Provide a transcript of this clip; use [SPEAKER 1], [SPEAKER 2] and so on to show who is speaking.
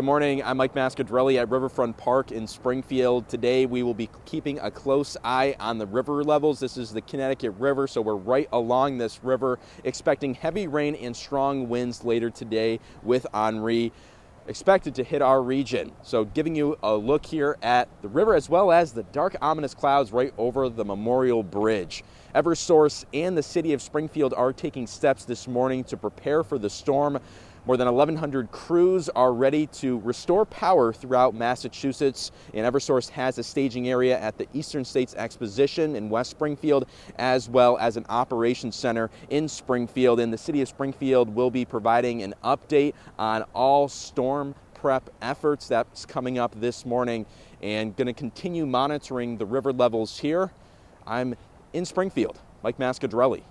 [SPEAKER 1] Good morning. I'm Mike Masciardrelli at Riverfront Park in Springfield. Today we will be keeping a close eye on the river levels. This is the Connecticut River, so we're right along this river, expecting heavy rain and strong winds later today with Henri expected to hit our region. So giving you a look here at the river as well as the dark ominous clouds right over the Memorial Bridge. Eversource and the city of Springfield are taking steps this morning to prepare for the storm. More than 1,100 crews are ready to restore power throughout Massachusetts. And Eversource has a staging area at the Eastern States Exposition in West Springfield, as well as an operations center in Springfield. And the city of Springfield will be providing an update on all storm prep efforts that's coming up this morning and going to continue monitoring the river levels here. I'm in Springfield. Mike Masciardrelli,